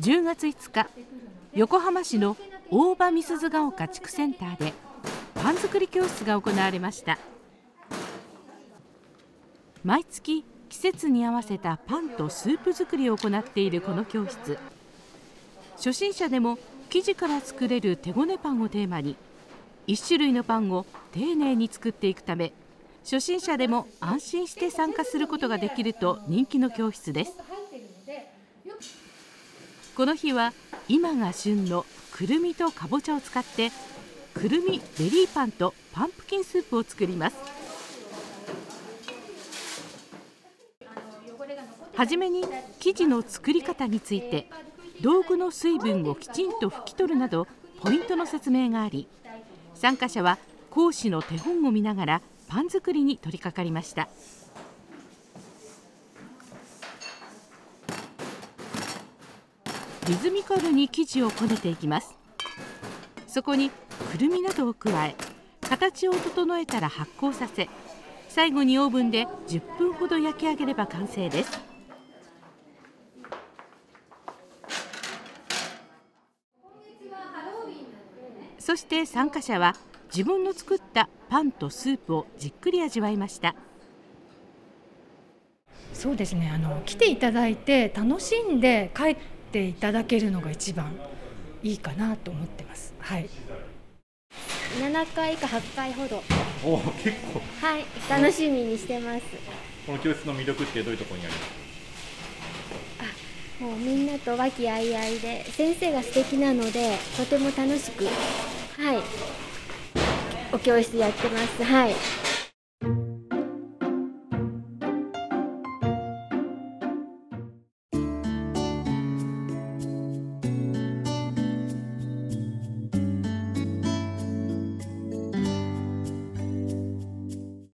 10月5日横浜市の大場美鈴ヶ丘地区センターでパン作り教室が行われました。毎月季節に合わせたパンとスープ作りを行っているこの教室。初心者でも生地から作れる手ごねパンをテーマに1種類のパンを丁寧に作っていくため初心者でも安心して参加することができると人気の教室です。この日は今が旬のくるみとかぼちゃを使ってくるみベリーパンとパンプキンスープを作ります。はじめに生地の作り方について道具の水分をきちんと拭き取るなどポイントの説明があり参加者は講師の手本を見ながらパン作りに取り掛かりました。リズミカルに生地をこねていきます。そこにくるみなどを加え形を整えたら発酵させ最後にオーブンで10分ほど焼き上げれば完成です。そして参加者は自分の作ったパンとスープをじっくり味わいました。そうですね。あの来ていただいて楽しんで帰っていただけるのが一番いいかなと思ってます。はい。7回か8回ほど。お結構。はい。楽しみにしてます。この教室の魅力ってどういうところにあります？あもうみんなと和気あいあいで先生が素敵なのでとても楽しくはい。お教室やってます。はい